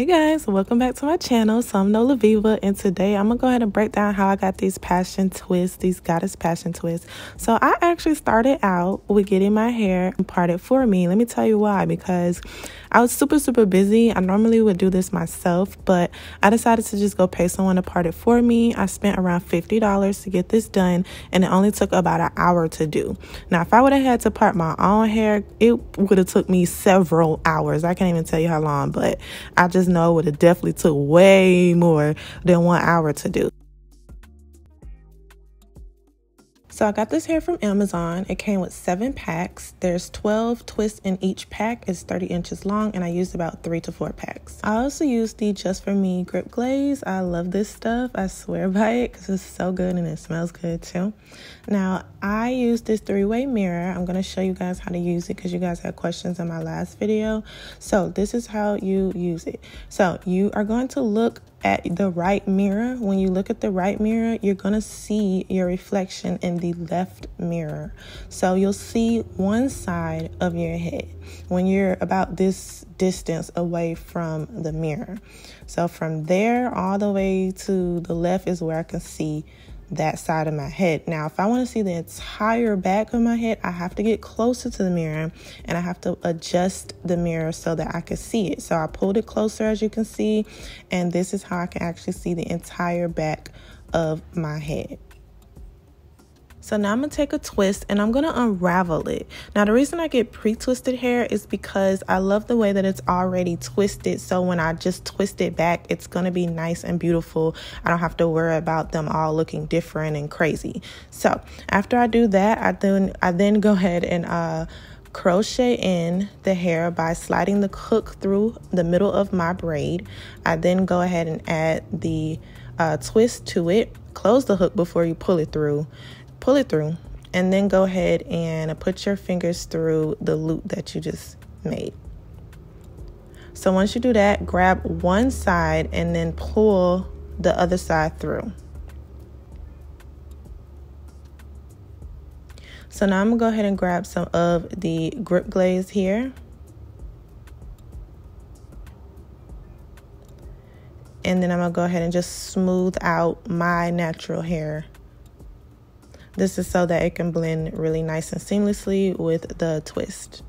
Hey guys, welcome back to my channel. So I'm Nola Viva and today I'm gonna go ahead and break down how I got these passion twists, these goddess passion twists. So I actually started out with getting my hair parted for me. Let me tell you why, because I was super, super busy. I normally would do this myself, but I decided to just go pay someone to part it for me. I spent around $50 to get this done and it only took about an hour to do. Now, if I would have had to part my own hair, it would have took me several hours. I can't even tell you how long, but I just just know would have definitely took way more than one hour to do. So I got this hair from Amazon. It came with seven packs. There's 12 twists in each pack. It's 30 inches long and I used about three to four packs. I also used the Just For Me Grip Glaze. I love this stuff. I swear by it because it's so good and it smells good too. Now I use this three-way mirror. I'm going to show you guys how to use it because you guys had questions in my last video. So this is how you use it. So you are going to look at the right mirror, when you look at the right mirror, you're going to see your reflection in the left mirror. So you'll see one side of your head when you're about this distance away from the mirror. So from there all the way to the left is where I can see that side of my head. Now, if I want to see the entire back of my head, I have to get closer to the mirror and I have to adjust the mirror so that I can see it. So I pulled it closer as you can see, and this is how I can actually see the entire back of my head. So now I'm going to take a twist and I'm going to unravel it. Now the reason I get pre-twisted hair is because I love the way that it's already twisted. So when I just twist it back, it's going to be nice and beautiful. I don't have to worry about them all looking different and crazy. So after I do that, I then, I then go ahead and uh, crochet in the hair by sliding the hook through the middle of my braid. I then go ahead and add the uh, twist to it. Close the hook before you pull it through pull it through and then go ahead and put your fingers through the loop that you just made. So once you do that, grab one side and then pull the other side through. So now I'm gonna go ahead and grab some of the grip glaze here. And then I'm gonna go ahead and just smooth out my natural hair this is so that it can blend really nice and seamlessly with the twist.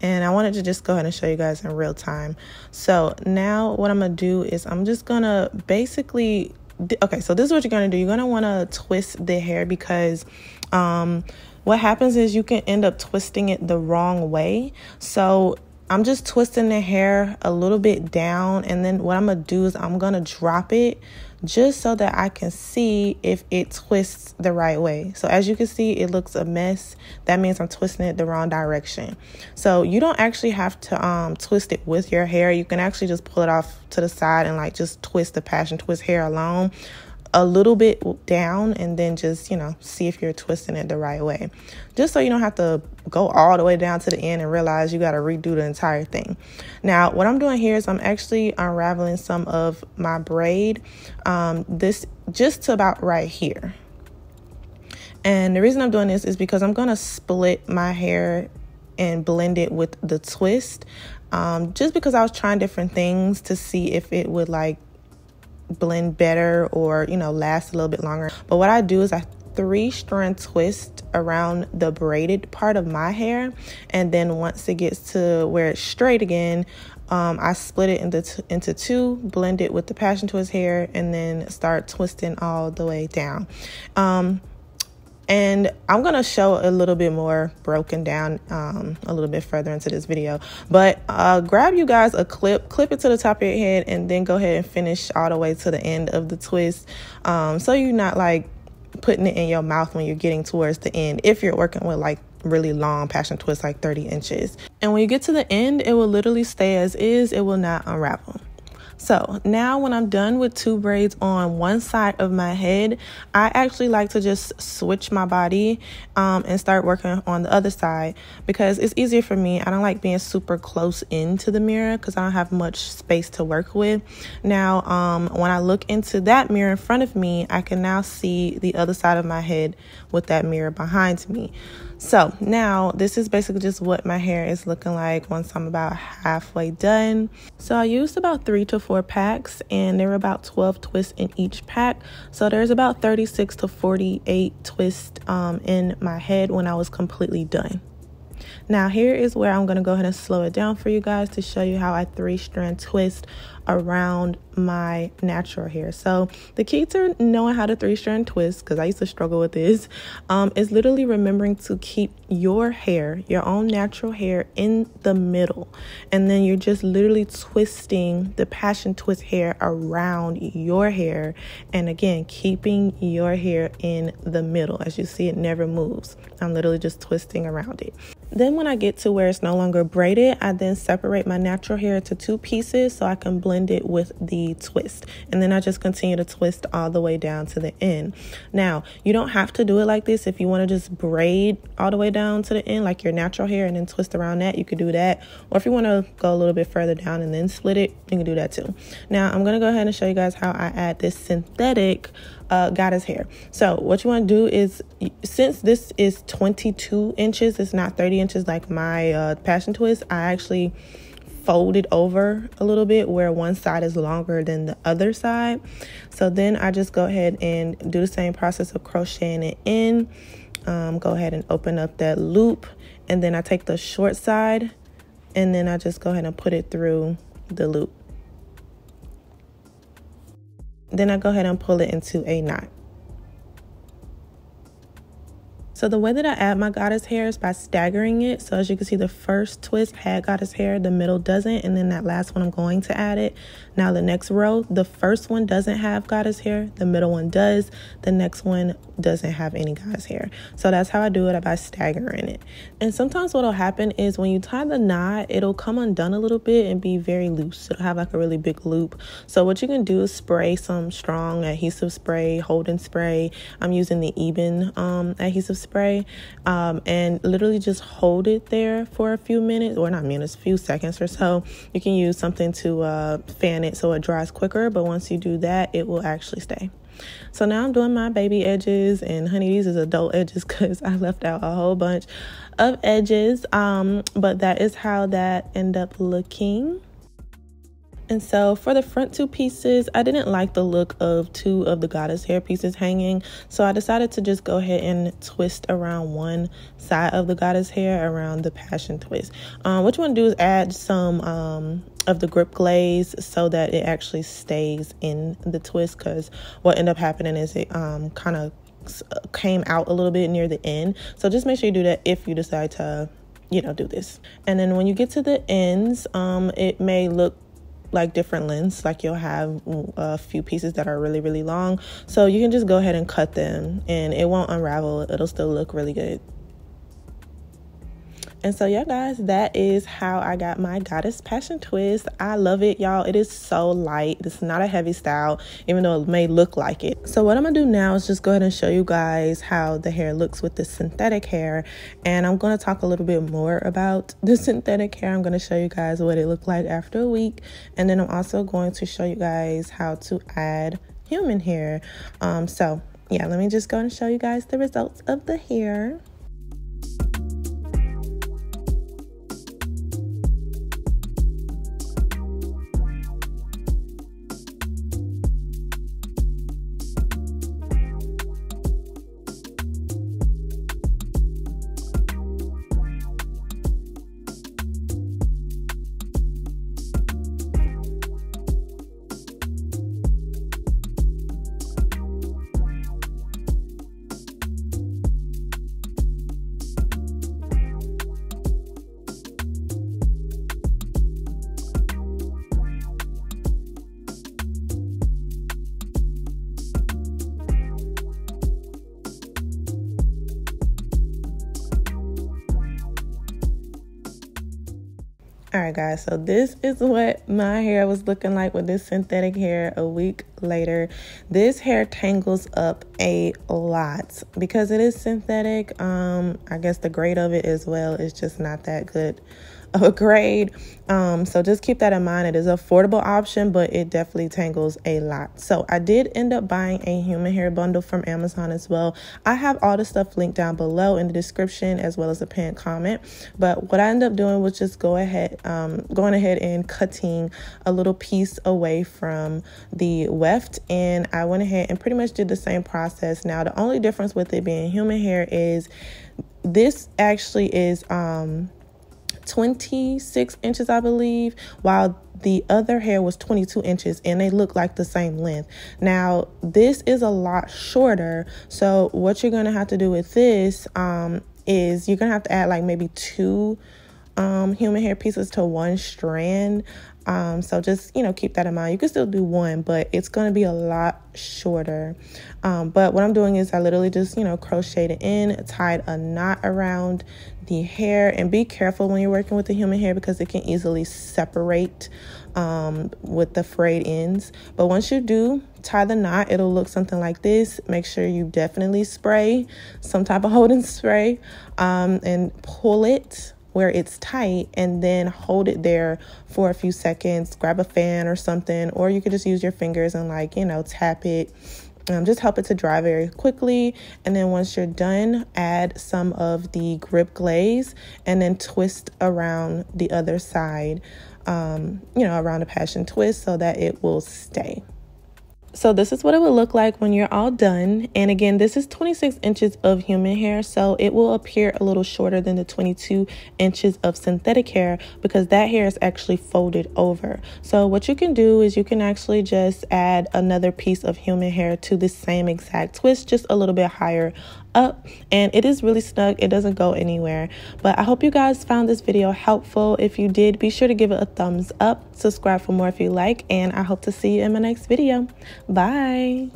and I wanted to just go ahead and show you guys in real time. So now what I'm gonna do is I'm just gonna basically okay so this is what you're gonna do you're gonna want to twist the hair because um what happens is you can end up twisting it the wrong way so I'm just twisting the hair a little bit down and then what I'm going to do is I'm going to drop it just so that I can see if it twists the right way. So as you can see, it looks a mess. That means I'm twisting it the wrong direction. So you don't actually have to um, twist it with your hair. You can actually just pull it off to the side and like just twist the passion twist hair alone a little bit down and then just, you know, see if you're twisting it the right way. Just so you don't have to go all the way down to the end and realize you got to redo the entire thing. Now, what I'm doing here is I'm actually unraveling some of my braid. Um, this just to about right here. And the reason I'm doing this is because I'm going to split my hair and blend it with the twist. Um, just because I was trying different things to see if it would like blend better or, you know, last a little bit longer. But what I do is I three strand twist around the braided part of my hair and then once it gets to where it's straight again um, I split it into into two, blend it with the passion twist hair, and then start twisting all the way down. Um, and I'm gonna show a little bit more broken down um, a little bit further into this video. But uh, grab you guys a clip, clip it to the top of your head, and then go ahead and finish all the way to the end of the twist. Um, so you're not like putting it in your mouth when you're getting towards the end. If you're working with like really long passion twists, like 30 inches. And when you get to the end, it will literally stay as is. It will not unravel. So now when I'm done with two braids on one side of my head, I actually like to just switch my body um, and start working on the other side because it's easier for me. I don't like being super close into the mirror because I don't have much space to work with. Now, um, when I look into that mirror in front of me, I can now see the other side of my head with that mirror behind me. So now this is basically just what my hair is looking like once I'm about halfway done. So I used about three to four packs and there were about 12 twists in each pack. So there's about 36 to 48 twists um, in my head when I was completely done. Now here is where I'm going to go ahead and slow it down for you guys to show you how I three strand twist around my natural hair. So the key to knowing how to three strand twist, because I used to struggle with this, um, is literally remembering to keep your hair, your own natural hair in the middle. And then you're just literally twisting the passion twist hair around your hair. And again, keeping your hair in the middle. As you see, it never moves. I'm literally just twisting around it. Then when I get to where it's no longer braided, I then separate my natural hair into two pieces so I can blend it with the twist. And then I just continue to twist all the way down to the end. Now, you don't have to do it like this. If you want to just braid all the way down to the end, like your natural hair, and then twist around that, you could do that. Or if you want to go a little bit further down and then split it, you can do that too. Now, I'm going to go ahead and show you guys how I add this synthetic uh, goddess hair. So what you want to do is, since this is 22 inches, it's not 30 inches like my uh, passion twist, I actually fold it over a little bit where one side is longer than the other side. So then I just go ahead and do the same process of crocheting it in. Um, go ahead and open up that loop and then I take the short side and then I just go ahead and put it through the loop. Then I go ahead and pull it into a knot. So the way that I add my goddess hair is by staggering it. So as you can see, the first twist had goddess hair, the middle doesn't, and then that last one I'm going to add it. Now the next row, the first one doesn't have goddess hair, the middle one does, the next one doesn't have any goddess hair. So that's how I do it by staggering it. And sometimes what'll happen is when you tie the knot, it'll come undone a little bit and be very loose. It'll have like a really big loop. So what you can do is spray some strong adhesive spray, holding spray. I'm using the Ebin um, adhesive spray um, and literally just hold it there for a few minutes or not minutes, a few seconds or so. You can use something to uh, fan it so it dries quicker, but once you do that, it will actually stay. So now I'm doing my baby edges and honey, these is adult edges because I left out a whole bunch of edges. Um, but that is how that end up looking. And so for the front two pieces, I didn't like the look of two of the goddess hair pieces hanging. So I decided to just go ahead and twist around one side of the goddess hair around the passion twist. Um, what you want to do is add some um, of the grip glaze so that it actually stays in the twist because what ended up happening is it um, kind of came out a little bit near the end. So just make sure you do that if you decide to you know do this and then when you get to the ends um it may look like different lengths. Like you'll have a few pieces that are really really long. So you can just go ahead and cut them and it won't unravel. It'll still look really good and so, yeah, guys, that is how I got my Goddess Passion Twist. I love it, y'all. It is so light. It's not a heavy style, even though it may look like it. So, what I'm going to do now is just go ahead and show you guys how the hair looks with the synthetic hair. And I'm going to talk a little bit more about the synthetic hair. I'm going to show you guys what it looked like after a week. And then I'm also going to show you guys how to add human hair. Um, so, yeah, let me just go and show you guys the results of the hair. All right, guys, so this is what my hair was looking like with this synthetic hair a week later. This hair tangles up a lot because it is synthetic. Um, I guess the grade of it as well is just not that good a grade. Um, so just keep that in mind. It is an affordable option, but it definitely tangles a lot. So I did end up buying a human hair bundle from Amazon as well. I have all the stuff linked down below in the description as well as a pinned comment. But what I ended up doing was just go ahead, um, going ahead and cutting a little piece away from the weft, and I went ahead and pretty much did the same process. Now the only difference with it being human hair is this actually is um 26 inches, I believe, while the other hair was 22 inches and they look like the same length. Now, this is a lot shorter. So, what you're going to have to do with this um, is you're going to have to add like maybe two um, human hair pieces to one strand. Um, so just you know keep that in mind. You can still do one, but it's going to be a lot shorter. Um, but what I'm doing is I literally just you know crocheted in, tied a knot around the hair, and be careful when you're working with the human hair because it can easily separate um, with the frayed ends. But once you do tie the knot, it'll look something like this. Make sure you definitely spray some type of holding spray um, and pull it where it's tight and then hold it there for a few seconds. Grab a fan or something, or you could just use your fingers and, like, you know, tap it. Um, just help it to dry very quickly. And then once you're done, add some of the grip glaze and then twist around the other side, um, you know, around a passion twist so that it will stay. So this is what it would look like when you're all done. And again, this is 26 inches of human hair. So it will appear a little shorter than the 22 inches of synthetic hair because that hair is actually folded over. So what you can do is you can actually just add another piece of human hair to the same exact twist, just a little bit higher up and it is really snug. It doesn't go anywhere. But i hope you guys found this video helpful. If you did be sure to give it a thumbs up. Subscribe for more if you like and i hope to see you in my next video. Bye